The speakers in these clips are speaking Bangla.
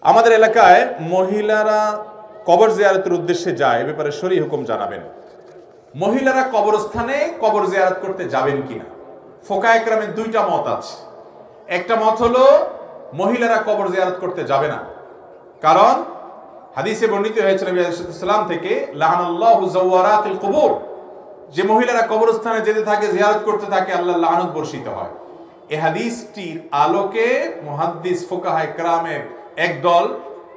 আমাদের এলাকায় মহিলারা কবর জিয়ারতের উদ্দেশ্যে যায়, এ ব্যাপারে শরী হুকুম জানাবেন। মহিলারা কবরস্থানে কবর জিয়ারত করতে যাবেন কিনা? ফোকা একরামের দুইটা মত আছে। একটা মত হলো, মহিলারা কবর জিয়ারত করতে যাবে না। কারণ, হাদিসে বর্ণিত হয়েছে নবী সাল্লাম থেকে, লাহানাল্লাহু জাওয়ারাতিল কুবুর। যে মহিলারা কবরস্থানে যেতে থাকে, জিয়ারত করতে থাকে, আল্লাহ লানত বর্ষিত হয়। এ হাদিসটির আলোকে মুহাদ্দিস ফোকাহা একরামের একদল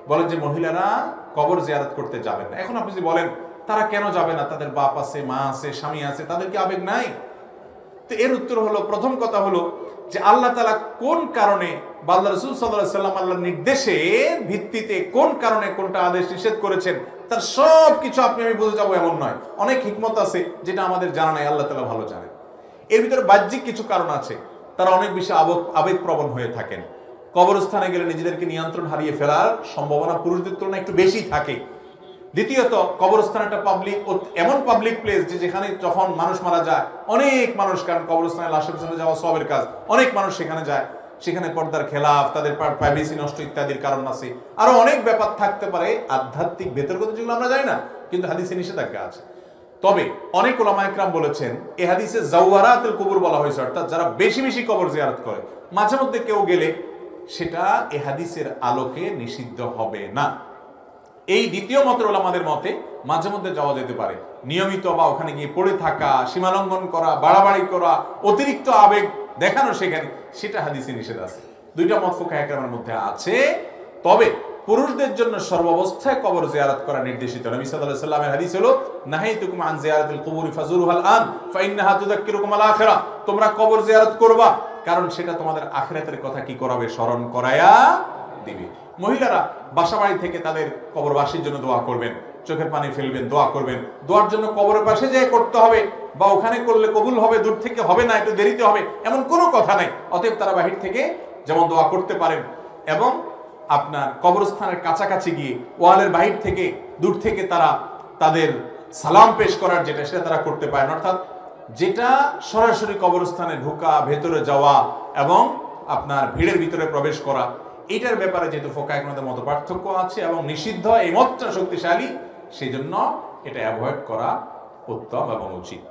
বলেন যে মহিলারা কবর জিয়ারত করতে যাবেন না। এখন আপনি যদি বলেন, তারা কেন যাবে না? তাদের বাপ আছে, মা আছে, স্বামী আছে, তাদের কি আবেগ নাই? তো এর উত্তর হলো, প্রথম কথা হলো যে আল্লাহ তালা কোন কারণে বাল্লা রসুল সাল্লাহ সাল্লাম আল্লাহর নির্দেশের ভিত্তিতে কোন কারণে কোনটা আদেশ নিষেধ করেছেন, তার সব কিছু আপনি, আমি বুঝে যাব এমন নয়। অনেক হিকমত আছে যেটা আমাদের জানা নাই, আল্লাহ তালা ভালো জানেন। এর ভিতরে বাহ্যিক কিছু কারণ আছে, তারা অনেক বেশি আবেগ আবেগপ্রবণ হয়ে থাকেন। কবরস্থানে গেলে নিজেদেরকে নিয়ন্ত্রণ হারিয়ে ফেলার সম্ভাবনা পুরুষদের তুলনায় একটু বেশি থাকে। দ্বিতীয়ত, কবরস্থান একটা পাবলিক এমন পাবলিক প্লেস যে যেখানে যখন মানুষ মারা যায়, অনেক মানুষ, কারণ কবরস্থানে লাশের পিছনে যাওয়া সবের কাজ, অনেক মানুষ সেখানে যায়। সেখানে পর্দার খেলাফ, তাদের প্রাইভেসি নষ্ট ইত্যাদির কারণ আছে। আরও অনেক ব্যাপার থাকতে পারে, আধ্যাত্মিক ভেতরগত যেগুলো আমরা জানি না, কিন্তু হাদিসে নিষেধাজ্ঞা আছে। তবে অনেক ওলামা একরাম বলেছেন, এ হাদিসে জাওয়ারাতুল কবর বলা হয়েছে, অর্থাৎ যারা বেশি বেশি কবর জিয়ারত করে, মাঝে মধ্যে কেউ গেলে সেটা এ হাদিসের আলোকে নিষিদ্ধ হবে না। এই দ্বিতীয় মতের ওলামাদের মতে মাঝে মধ্যে যাওয়া যেতে পারে। নিয়মিত বা ওখানে গিয়ে পড়ে থাকা, সীমালঙ্ঘন করা, বাড়াবাড়ি করা, অতিরিক্ত আবেগ দেখানো সেখানে, সেটা হাদিসে নিষেধ আছে। দুইটা মত ফোকা মধ্যে আছে। তবে পুরুষদের জন্য সর্বাবস্থায় কবর জিয়ারত করা নির্দেশিত। নবী সাল্লাল্লাহু আলাইহি সাল্লামের হাদিস হলো, নাহাইতুকুম আন জিয়ারাতিল কুবুরি ফাজুরুহাল আন, ফাইন্নাহা তুযাক্কিরুকুম আল আখিরা। তোমরা কবর জিয়ারত করবা কারণ সেটা তোমাদের আখিরাতের কথা কি করাবে স্মরণ করায়া দিবে। মহিলারা বাসা বাড়ি থেকে তাদের কবরবাসীর জন্য দোয়া করবেন, চোখের পানি ফেলবেন, দোয়া করবেন। দোয়ার জন্য কবরের পাশে যেয়ে করতে হবে বা ওখানে করলে কবুল হবে, দূর থেকে হবে না, একটু দেরিতে হবে, এমন কোনো কথা নাই। অতএব তারা বাহির থেকে যেমন দোয়া করতে পারেন এবং আপনার কবরস্থানের কাছাকাছি গিয়ে ওয়ালের বাহির থেকে দূর থেকে তারা তাদের সালাম পেশ করার যেটা সেটা তারা করতে পারেন। অর্থাৎ যেটা সরাসরি কবরস্থানে ঢোকা, ভেতরে যাওয়া এবং আপনার ভিড়ের ভিতরে প্রবেশ করা, এটার ব্যাপারে যেহেতু ফোকা একমাদের মতো পার্থক্য আছে এবং নিষিদ্ধ এই মতটা শক্তিশালী সেই জন্য এটা অ্যাভয়েড করা উত্তম এবং উচিত।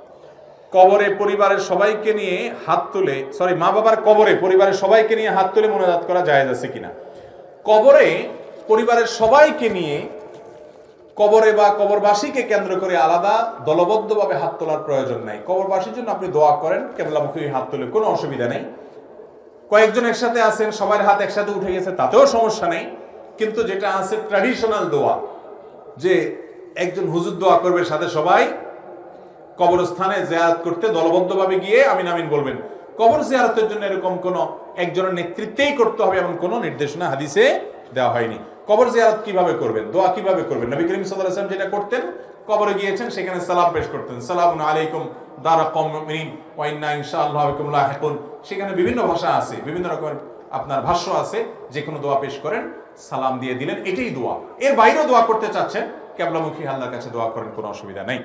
কবরে পরিবারের সবাইকে নিয়ে হাত তুলে, সরি, মা বাবার কবরে পরিবারের সবাইকে নিয়ে হাত তুলে মোনাজাত করা জায়েজ আছে কিনা? কবরে পরিবারের সবাইকে নিয়ে কবরে বা কবরবাসীকে কেন্দ্র করে আলাদা দলবদ্ধভাবে হাত তোলার প্রয়োজন নাই। কবরবাসীর জন্য আপনি দোয়া করেন, কেবলামুখী হাত তুলে কোনো অসুবিধা নেই। কয়েকজন একসাথে আছেন, সবার হাত একসাথে উঠে গেছে, তাতেও সমস্যা নেই। কিন্তু যেটা আছে ট্র্যাডিশনাল দোয়া, যে একজন হুজুর দোয়া করবে, সাথে সবাই কবরস্থানে জিয়ারত করতে দলবদ্ধভাবে গিয়ে আমিন আমিন বলবেন। কবর জিয়ারতের জন্য এরকম কোনো একজনের নেতৃত্বেই করতে হবে, এমন কোনো নির্দেশনা হাদিসে দেওয়া হয়নি। কবর জিয়ারত কীভাবে করবেন? দোয়া কীভাবে করবেন? নবী করিম ওয়াসাল্লাম যেটা করতেন, কবরে গিয়েছেন, সেখানে সালাম পেশ করতেন। সালামুন আলাইকুম দারা কওমিন ওয়া ইন্না ইনশাআল্লাহু সেখানে বিভিন্ন ভাষা আছে, বিভিন্ন রকমের আপনার ভাষ্য আছে, যে কোনো দোয়া পেশ করেন, সালাম দিয়ে দিলেন, এটাই দোয়া। এর বাইরেও দোয়া করতে চাচ্ছেন, কেবলামুখী আল্লাহর কাছে দোয়া করেন, কোনো অসুবিধা নেই।